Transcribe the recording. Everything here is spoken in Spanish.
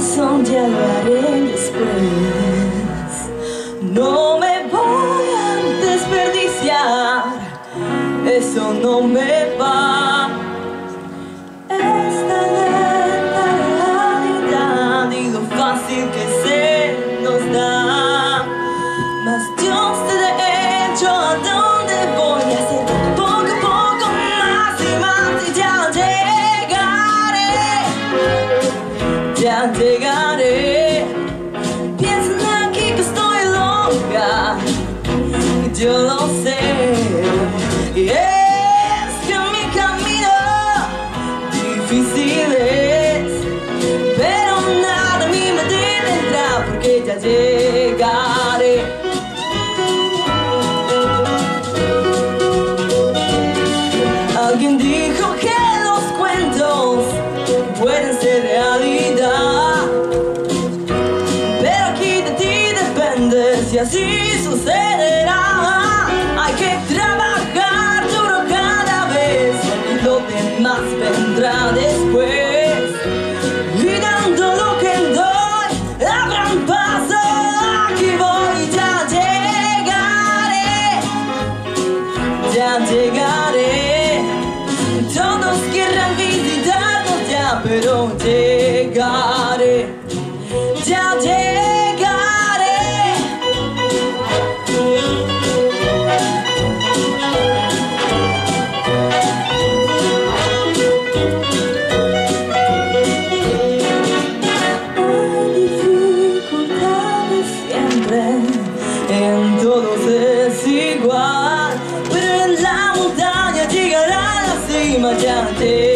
corazón ya lo haré después. No me voy a desperdiciar, eso no me llegaré. Piensan aquí que estoy loca. Yo lo sé. Y es que mi camino difícil. Pero nada a mí me detendrá porque ya llegaré. Alguien dijo que los cuentos pueden ser depende si así sucederá. Hay que trabajar duro cada vez y lo demás vendrá después. Y dando lo que doy, abran paso. Aquí voy, ya llegaré. Ya llegaré. Todos querrán visitarnos ya, pero llegaré. Ya llegaré. 今じゃ手